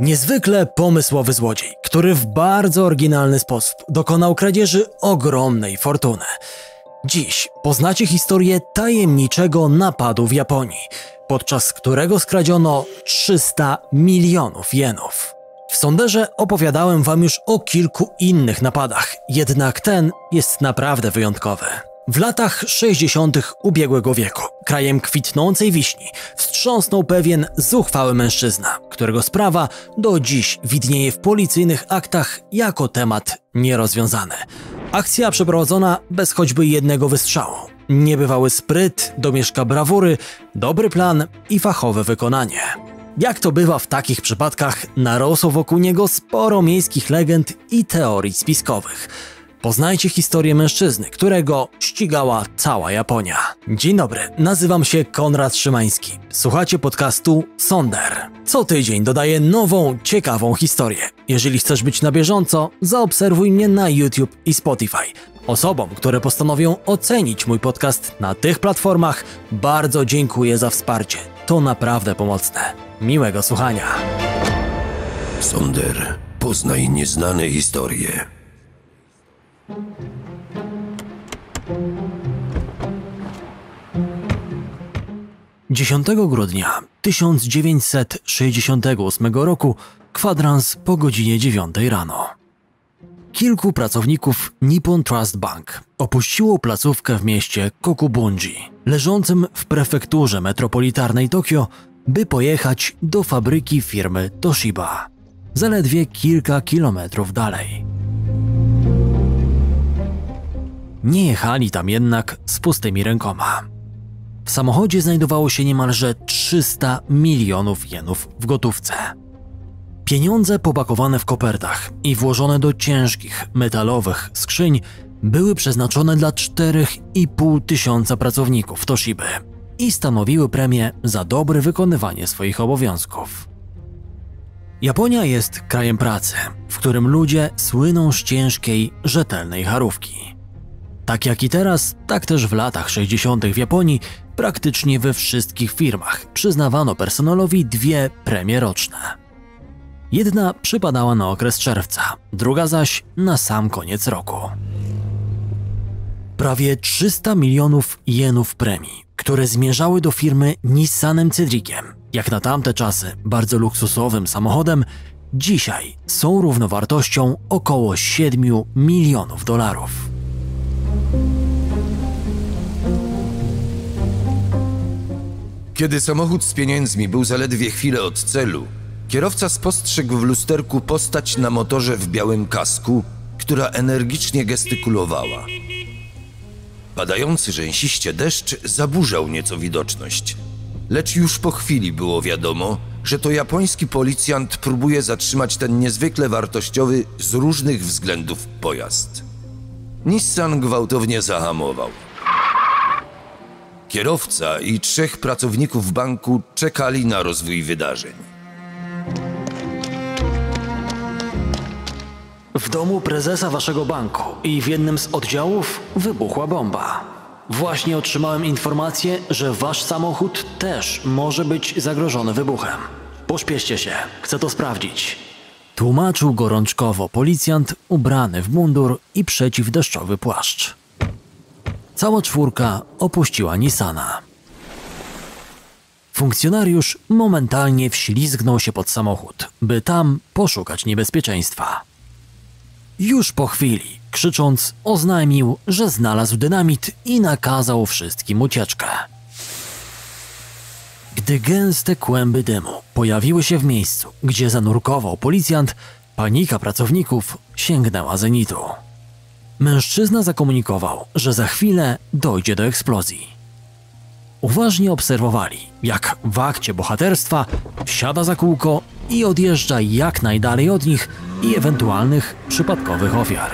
Niezwykle pomysłowy złodziej, który w bardzo oryginalny sposób dokonał kradzieży ogromnej fortuny. Dziś poznacie historię tajemniczego napadu w Japonii, podczas którego skradziono 300 milionów jenów. W sonderze opowiadałem wam już o kilku innych napadach, jednak ten jest naprawdę wyjątkowy. W latach 60. ubiegłego wieku, krajem kwitnącej wiśni, wstrząsnął pewien zuchwały mężczyzna, którego sprawa do dziś widnieje w policyjnych aktach jako temat nierozwiązany. Akcja przeprowadzona bez choćby jednego wystrzału. Niebywały spryt, domieszka brawury, dobry plan i fachowe wykonanie. Jak to bywa w takich przypadkach, narosło wokół niego sporo miejskich legend i teorii spiskowych. Poznajcie historię mężczyzny, którego ścigała cała Japonia. Dzień dobry, nazywam się Konrad Szymański. Słuchacie podcastu Sonder. Co tydzień dodaję nową, ciekawą historię. Jeżeli chcesz być na bieżąco, zaobserwuj mnie na YouTube i Spotify. Osobom, które postanowią ocenić mój podcast na tych platformach, bardzo dziękuję za wsparcie. To naprawdę pomocne. Miłego słuchania. Sonder, poznaj nieznane historie. 10 grudnia 1968 roku, kwadrans po godzinie 9 rano. Kilku pracowników Nippon Trust Bank opuściło placówkę w mieście Kokubunji, leżącym w prefekturze metropolitarnej Tokio, by pojechać do fabryki firmy Toshiba, zaledwie kilka kilometrów dalej. Nie jechali tam jednak z pustymi rękoma. W samochodzie znajdowało się niemalże 300 milionów jenów w gotówce. Pieniądze popakowane w kopertach i włożone do ciężkich, metalowych skrzyń były przeznaczone dla 4,5 tysiąca pracowników Toshiby i stanowiły premię za dobre wykonywanie swoich obowiązków. Japonia jest krajem pracy, w którym ludzie słyną z ciężkiej, rzetelnej charówki. Tak jak i teraz, tak też w latach 60. w Japonii praktycznie we wszystkich firmach przyznawano personelowi dwie premie roczne. Jedna przypadała na okres czerwca, druga zaś na sam koniec roku. Prawie 300 milionów jenów premii, które zmierzały do firmy Nissanem Cedriciem, jak na tamte czasy bardzo luksusowym samochodem, dzisiaj są równowartością około 7 milionów dolarów. Kiedy samochód z pieniędzmi był zaledwie chwilę od celu, kierowca spostrzegł w lusterku postać na motorze w białym kasku, która energicznie gestykulowała. Padający rzęsiście deszcz zaburzał nieco widoczność, lecz już po chwili było wiadomo, że to japoński policjant próbuje zatrzymać ten niezwykle wartościowy z różnych względów pojazd. Nissan gwałtownie zahamował. Kierowca i trzech pracowników banku czekali na rozwój wydarzeń. W domu prezesa waszego banku i w jednym z oddziałów wybuchła bomba. Właśnie otrzymałem informację, że wasz samochód też może być zagrożony wybuchem. Pośpieszcie się, chcę to sprawdzić. Tłumaczył gorączkowo policjant ubrany w mundur i przeciwdeszczowy płaszcz. Cała czwórka opuściła Nissana. Funkcjonariusz momentalnie wślizgnął się pod samochód, by tam poszukać niebezpieczeństwa. Już po chwili, krzycząc, oznajmił, że znalazł dynamit i nakazał wszystkim ucieczkę. Gdy gęste kłęby dymu pojawiły się w miejscu, gdzie zanurkował policjant, panika pracowników sięgnęła zenitu. Mężczyzna zakomunikował, że za chwilę dojdzie do eksplozji. Uważnie obserwowali, jak w akcie bohaterstwa wsiada za kółko i odjeżdża jak najdalej od nich i ewentualnych przypadkowych ofiar.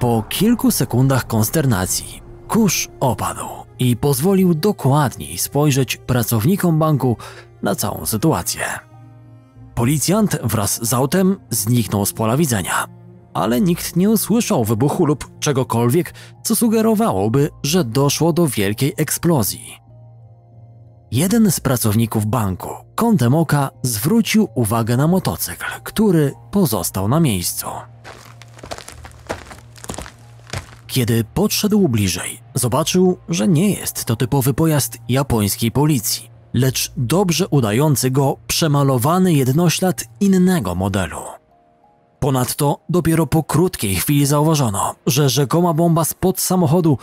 Po kilku sekundach konsternacji kurz opadł i pozwolił dokładniej spojrzeć pracownikom banku na całą sytuację. Policjant wraz z autem zniknął z pola widzenia, ale nikt nie usłyszał wybuchu lub czegokolwiek, co sugerowałoby, że doszło do wielkiej eksplozji. Jeden z pracowników banku kątem oka zwrócił uwagę na motocykl, który pozostał na miejscu. Kiedy podszedł bliżej, zobaczył, że nie jest to typowy pojazd japońskiej policji, lecz dobrze udający go przemalowany jednoślad innego modelu. Ponadto dopiero po krótkiej chwili zauważono, że rzekoma bomba spod samochodu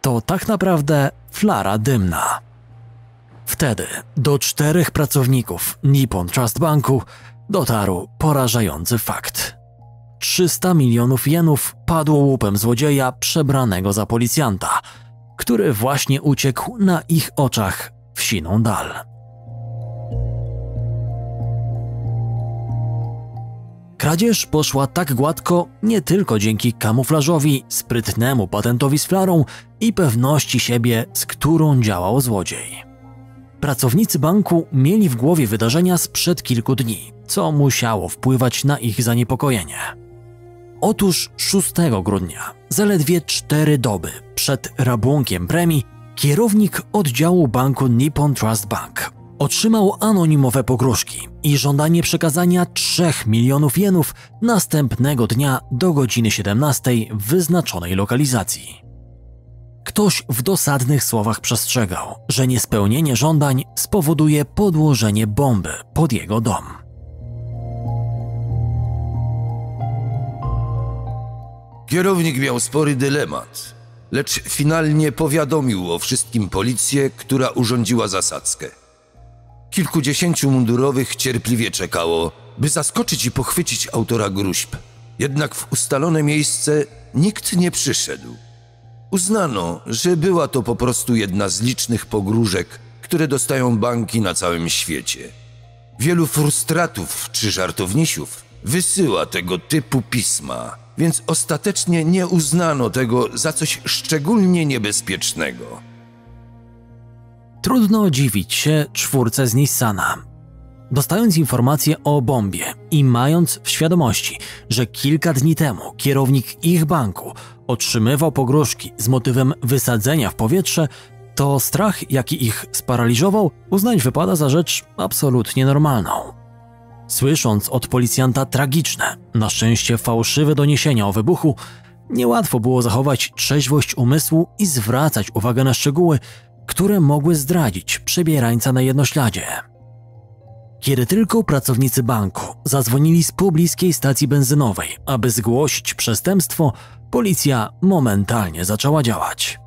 to tak naprawdę flara dymna. Wtedy do czterech pracowników Nippon Trust Banku dotarł porażający fakt. 300 milionów jenów padło łupem złodzieja przebranego za policjanta, który właśnie uciekł na ich oczach w siną dal. Kradzież poszła tak gładko nie tylko dzięki kamuflażowi, sprytnemu patentowi z flarą i pewności siebie, z którą działał złodziej. Pracownicy banku mieli w głowie wydarzenia sprzed kilku dni, co musiało wpływać na ich zaniepokojenie. Otóż 6 grudnia, zaledwie cztery doby przed rabunkiem premii, kierownik oddziału banku Nippon Trust Bank otrzymał anonimowe pogróżki i żądanie przekazania 3 milionów jenów następnego dnia do godziny 17 w wyznaczonej lokalizacji. Ktoś w dosadnych słowach przestrzegał, że niespełnienie żądań spowoduje podłożenie bomby pod jego dom. Kierownik miał spory dylemat, lecz finalnie powiadomił o wszystkim policję, która urządziła zasadzkę. Kilkudziesięciu mundurowych cierpliwie czekało, by zaskoczyć i pochwycić autora gruźb. Jednak w ustalone miejsce nikt nie przyszedł. Uznano, że była to po prostu jedna z licznych pogróżek, które dostają banki na całym świecie. Wielu frustratów czy żartownisiów wysyła tego typu pisma, więc ostatecznie nie uznano tego za coś szczególnie niebezpiecznego. Trudno dziwić się czwórce z Nissana. Dostając informację o bombie i mając w świadomości, że kilka dni temu kierownik ich banku otrzymywał pogróżki z motywem wysadzenia w powietrze, to strach, jaki ich sparaliżował, uznać wypada za rzecz absolutnie normalną. Słysząc od policjanta tragiczne, na szczęście fałszywe doniesienia o wybuchu, niełatwo było zachować trzeźwość umysłu i zwracać uwagę na szczegóły, które mogły zdradzić przebierańca na jednośladzie. Kiedy tylko pracownicy banku zadzwonili z pobliskiej stacji benzynowej, aby zgłosić przestępstwo, policja momentalnie zaczęła działać.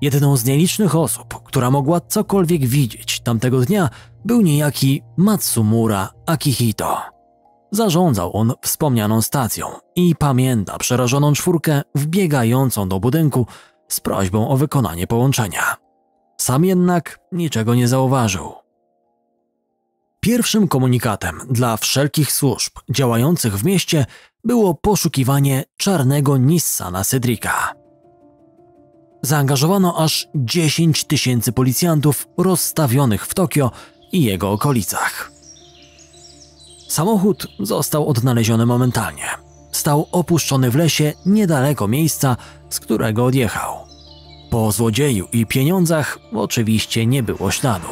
Jedną z nielicznych osób, która mogła cokolwiek widzieć tamtego dnia, był niejaki Matsumura Akihito. Zarządzał on wspomnianą stacją i pamięta przerażoną czwórkę wbiegającą do budynku z prośbą o wykonanie połączenia. Sam jednak niczego nie zauważył. Pierwszym komunikatem dla wszelkich służb działających w mieście było poszukiwanie czarnego Nissana Cedrika. Zaangażowano aż 10 tysięcy policjantów rozstawionych w Tokio i jego okolicach. Samochód został odnaleziony momentalnie. Stał opuszczony w lesie niedaleko miejsca, z którego odjechał. Po złodzieju i pieniądzach oczywiście nie było śladu.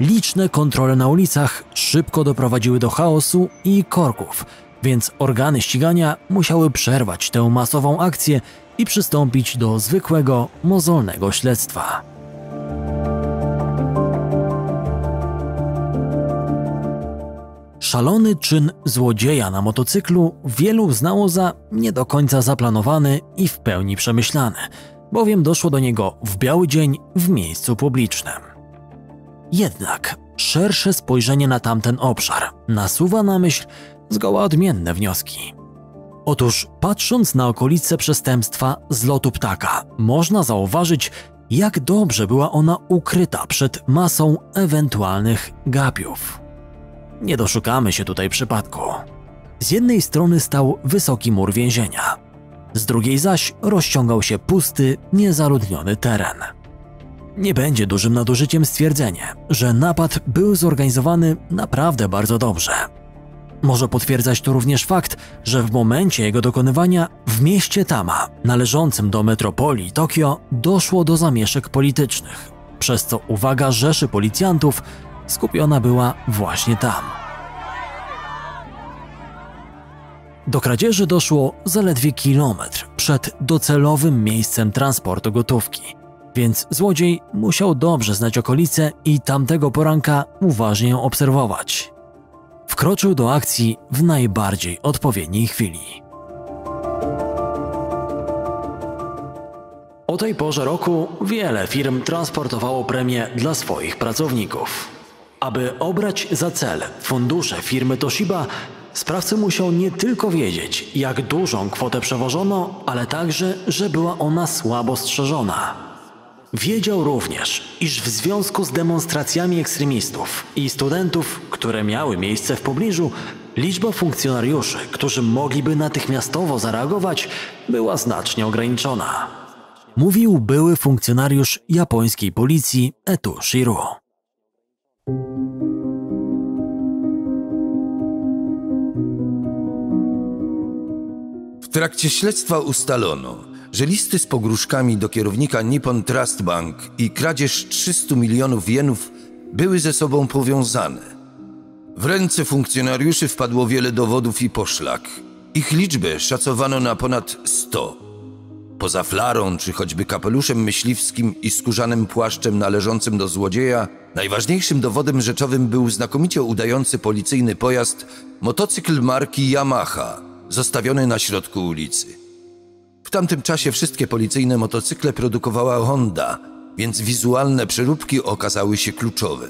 Liczne kontrole na ulicach szybko doprowadziły do chaosu i korków, więc organy ścigania musiały przerwać tę masową akcję i przystąpić do zwykłego, mozolnego śledztwa. Szalony czyn złodzieja na motocyklu wielu uznało za nie do końca zaplanowany i w pełni przemyślany, bowiem doszło do niego w biały dzień w miejscu publicznym. Jednak szersze spojrzenie na tamten obszar nasuwa na myśl zgoła odmienne wnioski. Otóż, patrząc na okolice przestępstwa z lotu ptaka, można zauważyć, jak dobrze była ona ukryta przed masą ewentualnych gapiów. Nie doszukamy się tutaj przypadku. Z jednej strony stał wysoki mur więzienia, z drugiej zaś rozciągał się pusty, niezaludniony teren. Nie będzie dużym nadużyciem stwierdzenie, że napad był zorganizowany naprawdę bardzo dobrze. Może potwierdzać to również fakt, że w momencie jego dokonywania w mieście Tama, należącym do metropolii Tokio, doszło do zamieszek politycznych, przez co uwaga rzeszy policjantów skupiona była właśnie tam. Do kradzieży doszło zaledwie kilometr przed docelowym miejscem transportu gotówki, więc złodziej musiał dobrze znać okolice i tamtego poranka uważnie ją obserwować. Wkroczył do akcji w najbardziej odpowiedniej chwili. O tej porze roku wiele firm transportowało premie dla swoich pracowników. Aby obrać za cel fundusze firmy Toshiba, sprawca musiał nie tylko wiedzieć, jak dużą kwotę przewożono, ale także, że była ona słabo strzeżona. Wiedział również, iż w związku z demonstracjami ekstremistów i studentów, które miały miejsce w pobliżu, liczba funkcjonariuszy, którzy mogliby natychmiastowo zareagować, była znacznie ograniczona. Mówił były funkcjonariusz japońskiej policji Etu Shiro. W trakcie śledztwa ustalono, że listy z pogróżkami do kierownika Nippon Trust Bank i kradzież 300 milionów jenów były ze sobą powiązane. W ręce funkcjonariuszy wpadło wiele dowodów i poszlak. Ich liczbę szacowano na ponad 100. Poza flarą czy choćby kapeluszem myśliwskim i skórzanym płaszczem należącym do złodzieja, najważniejszym dowodem rzeczowym był znakomicie udający policyjny pojazd motocykl marki Yamaha, zostawiony na środku ulicy. W tamtym czasie wszystkie policyjne motocykle produkowała Honda, więc wizualne przeróbki okazały się kluczowe.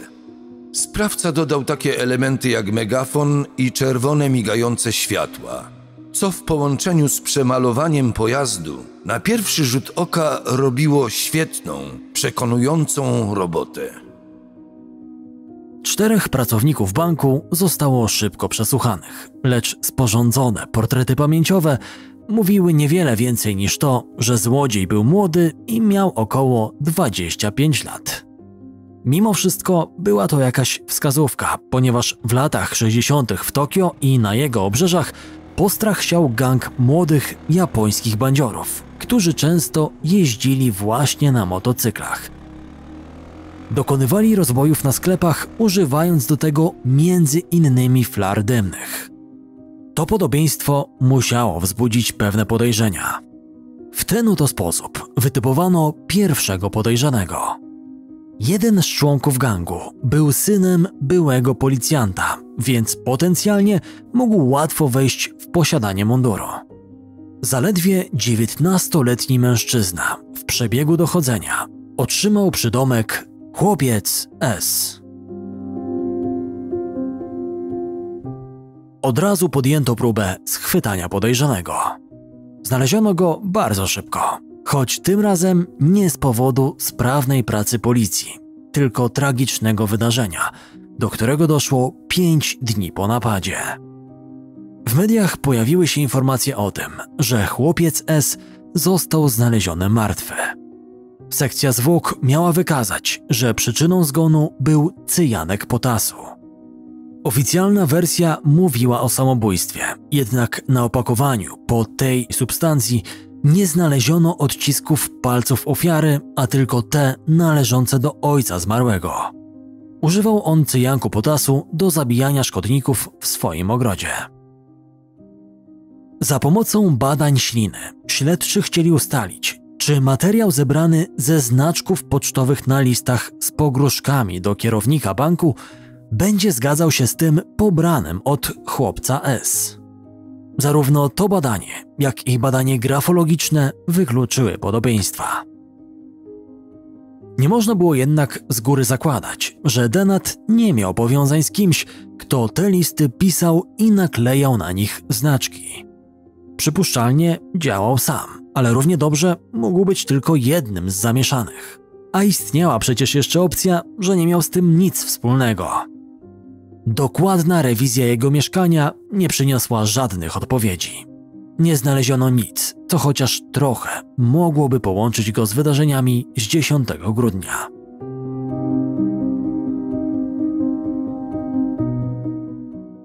Sprawca dodał takie elementy jak megafon i czerwone migające światła, co w połączeniu z przemalowaniem pojazdu na pierwszy rzut oka robiło świetną, przekonującą robotę. Czterech pracowników banku zostało szybko przesłuchanych, lecz sporządzone portrety pamięciowe mówiły niewiele więcej niż to, że złodziej był młody i miał około 25 lat. Mimo wszystko była to jakaś wskazówka, ponieważ w latach 60. w Tokio i na jego obrzeżach postrach siał gang młodych japońskich bandziorów, którzy często jeździli właśnie na motocyklach. Dokonywali rozbojów na sklepach, używając do tego między innymi flar dymnych. To podobieństwo musiało wzbudzić pewne podejrzenia. W ten oto sposób wytypowano pierwszego podejrzanego. Jeden z członków gangu był synem byłego policjanta, więc potencjalnie mógł łatwo wejść w posiadanie munduru. Zaledwie 19-letni mężczyzna w przebiegu dochodzenia otrzymał przydomek chłopiec S. Od razu podjęto próbę schwytania podejrzanego. Znaleziono go bardzo szybko, choć tym razem nie z powodu sprawnej pracy policji, tylko tragicznego wydarzenia, do którego doszło pięć dni po napadzie. W mediach pojawiły się informacje o tym, że chłopiec S został znaleziony martwy. Sekcja zwłok miała wykazać, że przyczyną zgonu był cyjanek potasu. Oficjalna wersja mówiła o samobójstwie, jednak na opakowaniu po tej substancji nie znaleziono odcisków palców ofiary, a tylko te należące do ojca zmarłego. Używał on cyjanku potasu do zabijania szkodników w swoim ogrodzie. Za pomocą badań śliny śledczy chcieli ustalić, czy materiał zebrany ze znaczków pocztowych na listach z pogróżkami do kierownika banku będzie zgadzał się z tym pobranym od chłopca S. Zarówno to badanie, jak i badanie grafologiczne wykluczyły podobieństwa. Nie można było jednak z góry zakładać, że Denat nie miał powiązań z kimś, kto te listy pisał i naklejał na nich znaczki. Przypuszczalnie działał sam, ale równie dobrze mógł być tylko jednym z zamieszanych. A istniała przecież jeszcze opcja, że nie miał z tym nic wspólnego. Dokładna rewizja jego mieszkania nie przyniosła żadnych odpowiedzi. Nie znaleziono nic, co chociaż trochę mogłoby połączyć go z wydarzeniami z 10 grudnia.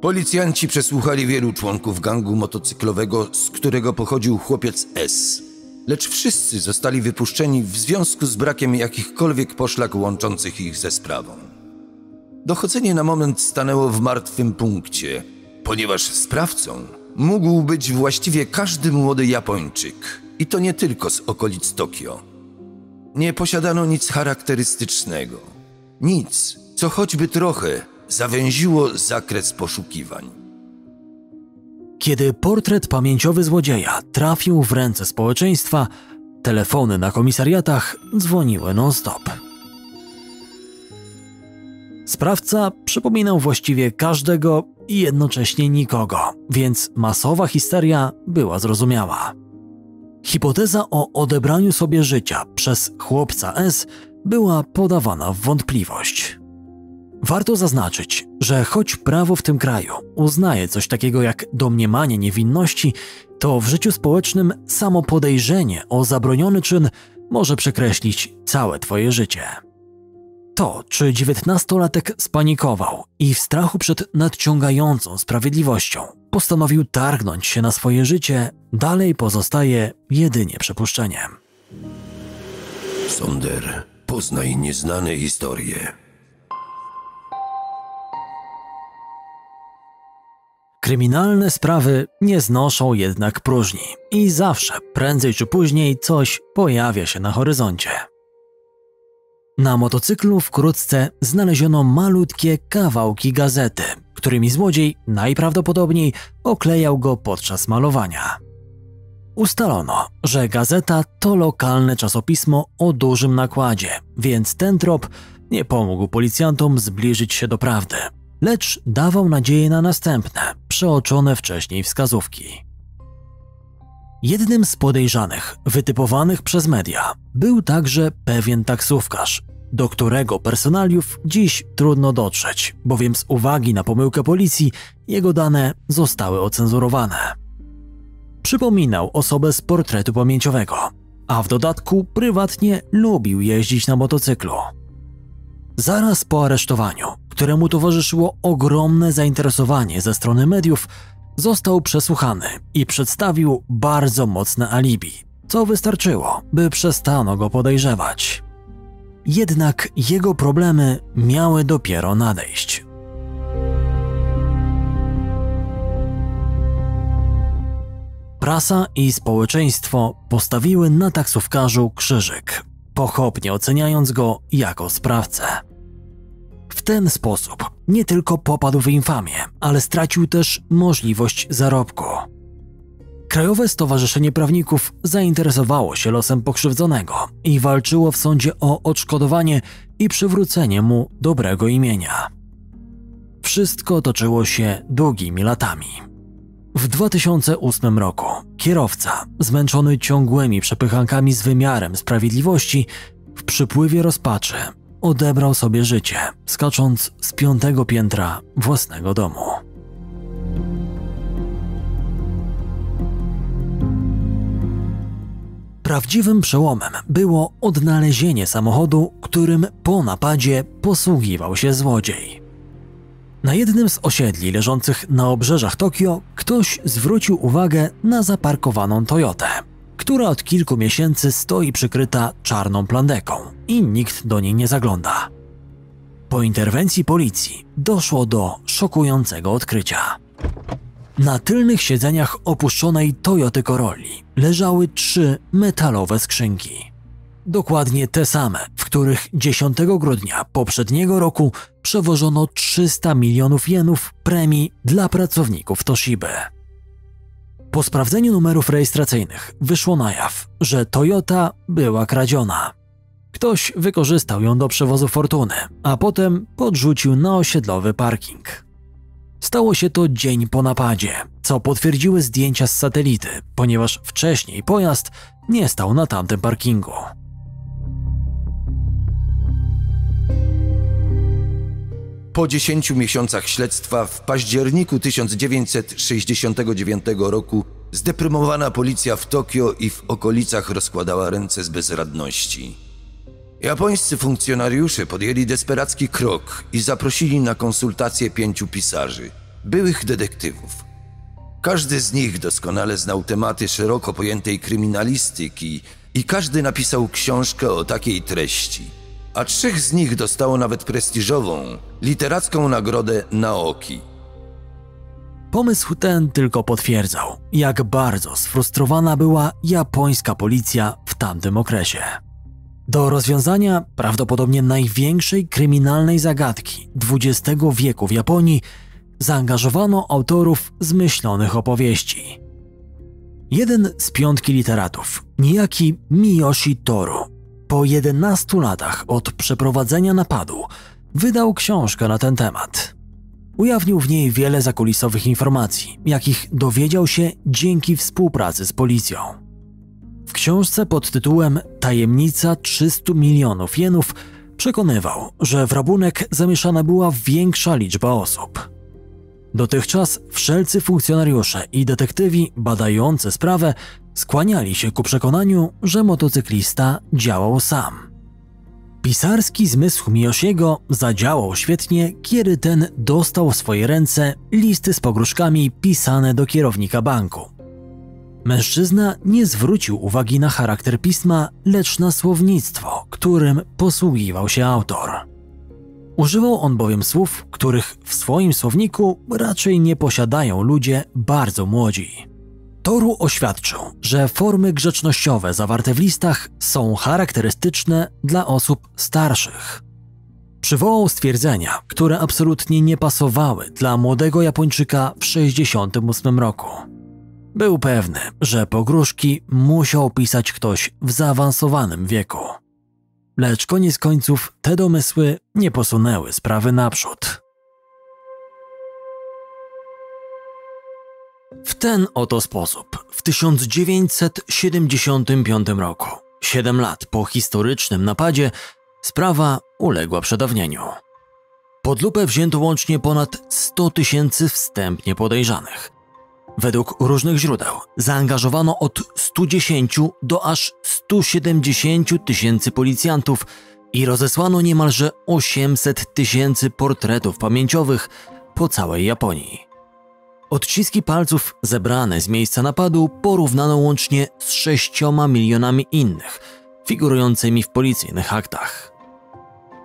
Policjanci przesłuchali wielu członków gangu motocyklowego, z którego pochodził chłopiec S. Lecz wszyscy zostali wypuszczeni w związku z brakiem jakichkolwiek poszlak łączących ich ze sprawą. Dochodzenie na moment stanęło w martwym punkcie, ponieważ sprawcą mógł być właściwie każdy młody Japończyk, i to nie tylko z okolic Tokio. Nie posiadano nic charakterystycznego, nic, co choćby trochę zawęziło zakres poszukiwań. Kiedy portret pamięciowy złodzieja trafił w ręce społeczeństwa, telefony na komisariatach dzwoniły non-stop. Sprawca przypominał właściwie każdego i jednocześnie nikogo, więc masowa histeria była zrozumiała. Hipoteza o odebraniu sobie życia przez chłopca S była podawana w wątpliwość. Warto zaznaczyć, że choć prawo w tym kraju uznaje coś takiego jak domniemanie niewinności, to w życiu społecznym samo podejrzenie o zabroniony czyn może przekreślić całe twoje życie. To, czy dziewiętnastolatek spanikował i w strachu przed nadciągającą sprawiedliwością postanowił targnąć się na swoje życie, dalej pozostaje jedynie przypuszczeniem. Sonder, poznaj nieznane historie. Kryminalne sprawy nie znoszą jednak próżni i zawsze, prędzej czy później, coś pojawia się na horyzoncie. Na motocyklu wkrótce znaleziono malutkie kawałki gazety, którymi złodziej najprawdopodobniej oklejał go podczas malowania. Ustalono, że gazeta to lokalne czasopismo o dużym nakładzie, więc ten trop nie pomógł policjantom zbliżyć się do prawdy, lecz dawał nadzieję na następne, przeoczone wcześniej wskazówki. Jednym z podejrzanych, wytypowanych przez media, był także pewien taksówkarz, do którego personaliów dziś trudno dotrzeć, bowiem z uwagi na pomyłkę policji jego dane zostały ocenzurowane. Przypominał osobę z portretu pamięciowego, a w dodatku prywatnie lubił jeździć na motocyklu. Zaraz po aresztowaniu, któremu towarzyszyło ogromne zainteresowanie ze strony mediów, został przesłuchany i przedstawił bardzo mocne alibi, co wystarczyło, by przestano go podejrzewać. Jednak jego problemy miały dopiero nadejść. Prasa i społeczeństwo postawiły na taksówkarzu krzyżyk, pochopnie oceniając go jako sprawcę. Ten sposób nie tylko popadł w infamię, ale stracił też możliwość zarobku. Krajowe Stowarzyszenie Prawników zainteresowało się losem pokrzywdzonego i walczyło w sądzie o odszkodowanie i przywrócenie mu dobrego imienia. Wszystko toczyło się długimi latami. W 2008 roku kierowca, zmęczony ciągłymi przepychankami z wymiarem sprawiedliwości, w przypływie rozpaczy odebrał sobie życie, skacząc z piątego piętra własnego domu. Prawdziwym przełomem było odnalezienie samochodu, którym po napadzie posługiwał się złodziej. Na jednym z osiedli leżących na obrzeżach Tokio ktoś zwrócił uwagę na zaparkowaną Toyotę, która od kilku miesięcy stoi przykryta czarną plandeką i nikt do niej nie zagląda. Po interwencji policji doszło do szokującego odkrycia. Na tylnych siedzeniach opuszczonej Toyoty Corolli leżały trzy metalowe skrzynki. Dokładnie te same, w których 10 grudnia poprzedniego roku przewożono 300 milionów jenów premii dla pracowników Toshiby. Po sprawdzeniu numerów rejestracyjnych wyszło na jaw, że Toyota była kradziona. Ktoś wykorzystał ją do przewozu fortuny, a potem podrzucił na osiedlowy parking. Stało się to dzień po napadzie, co potwierdziły zdjęcia z satelity, ponieważ wcześniej pojazd nie stał na tamtym parkingu. Po 10 miesiącach śledztwa w październiku 1969 roku zdeprymowana policja w Tokio i w okolicach rozkładała ręce z bezradności. Japońscy funkcjonariusze podjęli desperacki krok i zaprosili na konsultację pięciu pisarzy, byłych detektywów. Każdy z nich doskonale znał tematy szeroko pojętej kryminalistyki i każdy napisał książkę o takiej treści. A trzech z nich dostało nawet prestiżową, literacką nagrodę Naoki. Pomysł ten tylko potwierdzał, jak bardzo sfrustrowana była japońska policja w tamtym okresie. Do rozwiązania prawdopodobnie największej kryminalnej zagadki XX wieku w Japonii zaangażowano autorów zmyślonych opowieści. Jeden z piątki literatów, niejaki Miyoshi Toru, po 11 latach od przeprowadzenia napadu, wydał książkę na ten temat. Ujawnił w niej wiele zakulisowych informacji, jakich dowiedział się dzięki współpracy z policją. W książce pod tytułem Tajemnica 300 milionów jenów przekonywał, że w rabunek zamieszana była większa liczba osób. Dotychczas wszelcy funkcjonariusze i detektywi badający sprawę skłaniali się ku przekonaniu, że motocyklista działał sam. Pisarski zmysł Miyoshiego zadziałał świetnie, kiedy ten dostał w swoje ręce listy z pogróżkami pisane do kierownika banku. Mężczyzna nie zwrócił uwagi na charakter pisma, lecz na słownictwo, którym posługiwał się autor. Używał on bowiem słów, których w swoim słowniku raczej nie posiadają ludzie bardzo młodzi. Toru oświadczył, że formy grzecznościowe zawarte w listach są charakterystyczne dla osób starszych. Przywołał stwierdzenia, które absolutnie nie pasowały dla młodego Japończyka w 68 roku. Był pewny, że pogróżki musiał pisać ktoś w zaawansowanym wieku. Lecz koniec końców te domysły nie posunęły sprawy naprzód. W ten oto sposób w 1975 roku, 7 lat po historycznym napadzie, sprawa uległa przedawnieniu. Pod lupę wzięto łącznie ponad 100 tysięcy wstępnie podejrzanych. Według różnych źródeł zaangażowano od 110 do aż 170 tysięcy policjantów i rozesłano niemalże 800 tysięcy portretów pamięciowych po całej Japonii. Odciski palców zebrane z miejsca napadu porównano łącznie z 6 milionami innych, figurującymi w policyjnych aktach.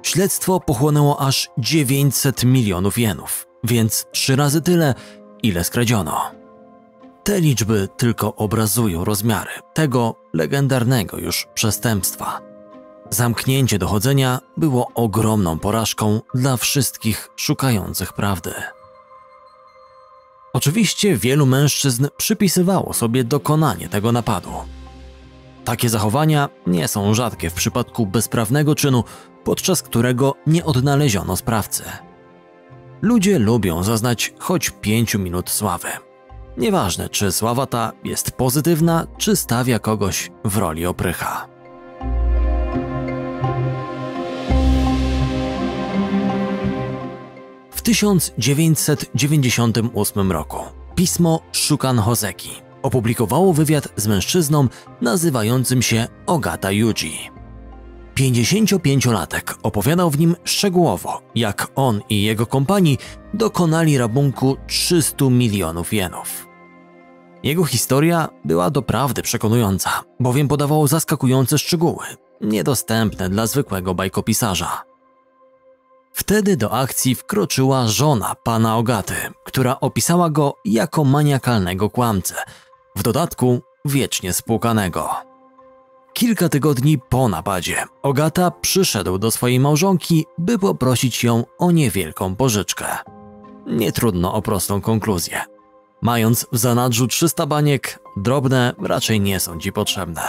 Śledztwo pochłonęło aż 900 milionów jenów, więc trzy razy tyle, ile skradziono. Te liczby tylko obrazują rozmiary tego legendarnego już przestępstwa. Zamknięcie dochodzenia było ogromną porażką dla wszystkich szukających prawdy. Oczywiście wielu mężczyzn przypisywało sobie dokonanie tego napadu. Takie zachowania nie są rzadkie w przypadku bezprawnego czynu, podczas którego nie odnaleziono sprawcy. Ludzie lubią zaznać choć pięciu minut sławy. Nieważne, czy sława ta jest pozytywna, czy stawia kogoś w roli oprycha. W 1998 roku pismo Shukan Hoseki opublikowało wywiad z mężczyzną nazywającym się Ogata Yuji. 55-latek opowiadał w nim szczegółowo, jak on i jego kompanii dokonali rabunku 300 milionów jenów. Jego historia była doprawdy przekonująca, bowiem podawał zaskakujące szczegóły, niedostępne dla zwykłego bajkopisarza. Wtedy do akcji wkroczyła żona pana Ogaty, która opisała go jako maniakalnego kłamcę, w dodatku wiecznie spłukanego. Kilka tygodni po napadzie Ogata przyszedł do swojej małżonki, by poprosić ją o niewielką pożyczkę. Nie trudno o prostą konkluzję. Mając w zanadrzu 300 baniek, drobne raczej nie są ci potrzebne.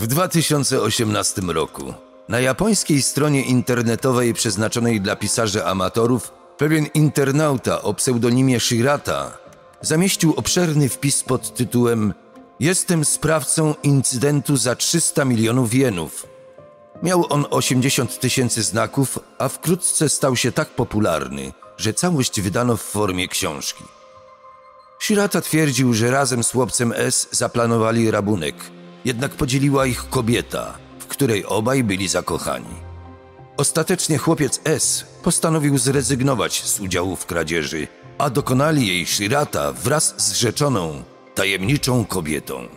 W 2018 roku na japońskiej stronie internetowej przeznaczonej dla pisarzy amatorów pewien internauta o pseudonimie Shirata zamieścił obszerny wpis pod tytułem Jestem sprawcą incydentu za 300 milionów jenów. Miał on 80 tysięcy znaków, a wkrótce stał się tak popularny, że całość wydano w formie książki. Shirata twierdził, że razem z chłopcem S zaplanowali rabunek, jednak podzieliła ich kobieta, w której obaj byli zakochani. Ostatecznie chłopiec S postanowił zrezygnować z udziału w kradzieży, a dokonali jej Shirata wraz z rzeczoną, tajemniczą kobietą.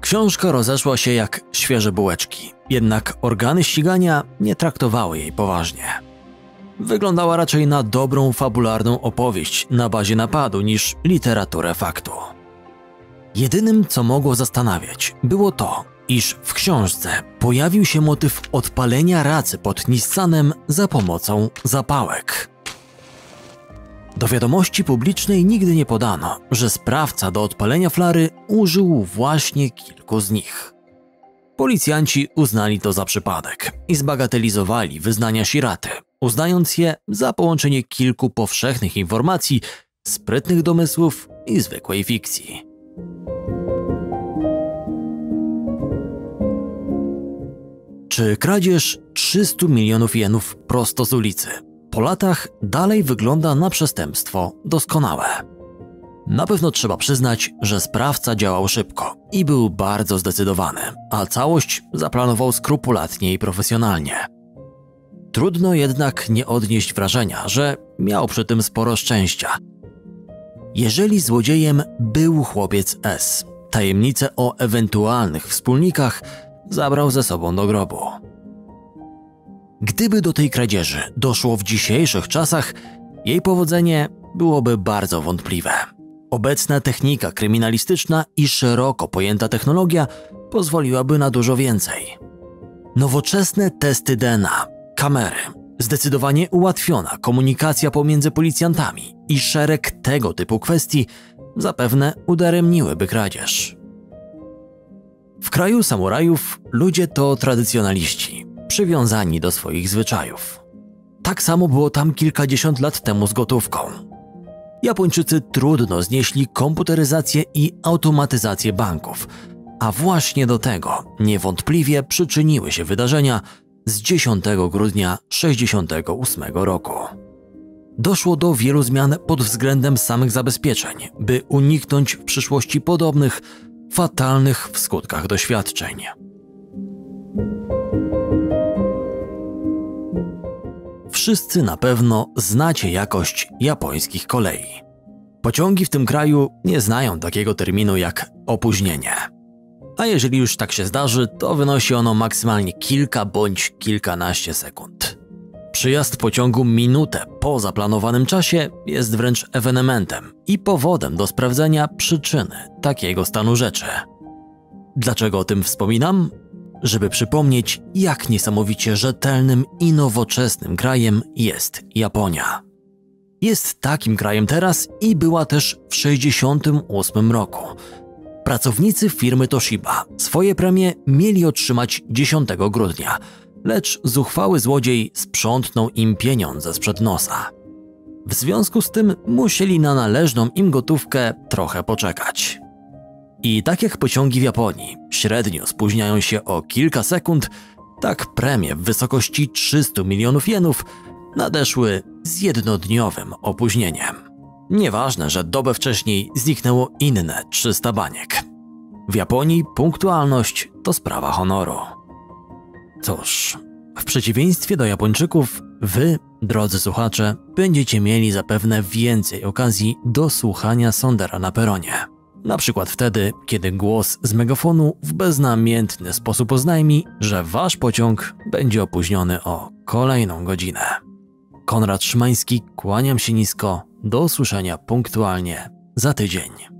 Książka rozeszła się jak świeże bułeczki, jednak organy ścigania nie traktowały jej poważnie. Wyglądała raczej na dobrą fabularną opowieść na bazie napadu niż literaturę faktu. Jedynym, co mogło zastanawiać, było to, iż w książce pojawił się motyw odpalenia racy pod Nissanem za pomocą zapałek. Do wiadomości publicznej nigdy nie podano, że sprawca do odpalenia flary użył właśnie kilku z nich. Policjanci uznali to za przypadek i zbagatelizowali wyznania Shiraty, uznając je za połączenie kilku powszechnych informacji, sprytnych domysłów i zwykłej fikcji. Czy kradzież 300 milionów jenów prosto z ulicy po latach dalej wygląda na przestępstwo doskonałe? Na pewno trzeba przyznać, że sprawca działał szybko i był bardzo zdecydowany, a całość zaplanował skrupulatnie i profesjonalnie. Trudno jednak nie odnieść wrażenia, że miał przy tym sporo szczęścia. Jeżeli złodziejem był chłopiec S, tajemnicę o ewentualnych wspólnikach zabrał ze sobą do grobu. Gdyby do tej kradzieży doszło w dzisiejszych czasach, jej powodzenie byłoby bardzo wątpliwe. Obecna technika kryminalistyczna i szeroko pojęta technologia pozwoliłaby na dużo więcej. Nowoczesne testy DNA, kamery, zdecydowanie ułatwiona komunikacja pomiędzy policjantami i szereg tego typu kwestii zapewne udaremniłyby kradzież. W kraju samurajów ludzie to tradycjonaliści, przywiązani do swoich zwyczajów. Tak samo było tam kilkadziesiąt lat temu z gotówką. Japończycy trudno znieśli komputeryzację i automatyzację banków, a właśnie do tego niewątpliwie przyczyniły się wydarzenia z 10 grudnia 1968 roku. Doszło do wielu zmian pod względem samych zabezpieczeń, by uniknąć w przyszłości podobnych, fatalnych w skutkach doświadczeń. Wszyscy na pewno znacie jakość japońskich kolei. Pociągi w tym kraju nie znają takiego terminu jak opóźnienie. A jeżeli już tak się zdarzy, to wynosi ono maksymalnie kilka bądź kilkanaście sekund. Przyjazd pociągu minutę po zaplanowanym czasie jest wręcz ewenementem i powodem do sprawdzenia przyczyny takiego stanu rzeczy. Dlaczego o tym wspominam? Żeby przypomnieć, jak niesamowicie rzetelnym i nowoczesnym krajem jest Japonia. Jest takim krajem teraz i była też w 1968 roku. Pracownicy firmy Toshiba swoje premie mieli otrzymać 10 grudnia, lecz zuchwały złodziej sprzątnął im pieniądze sprzed nosa. W związku z tym musieli na należną im gotówkę trochę poczekać. I tak jak pociągi w Japonii średnio spóźniają się o kilka sekund, tak premie w wysokości 300 milionów jenów nadeszły z jednodniowym opóźnieniem. Nieważne, że dobę wcześniej zniknęło inne 300 baniek. W Japonii punktualność to sprawa honoru. Cóż, w przeciwieństwie do Japończyków, wy, drodzy słuchacze, będziecie mieli zapewne więcej okazji do słuchania Sondera na peronie. Na przykład wtedy, kiedy głos z megafonu w beznamiętny sposób oznajmi, że wasz pociąg będzie opóźniony o kolejną godzinę. Konrad Szymański, kłaniam się nisko, do usłyszenia punktualnie za tydzień.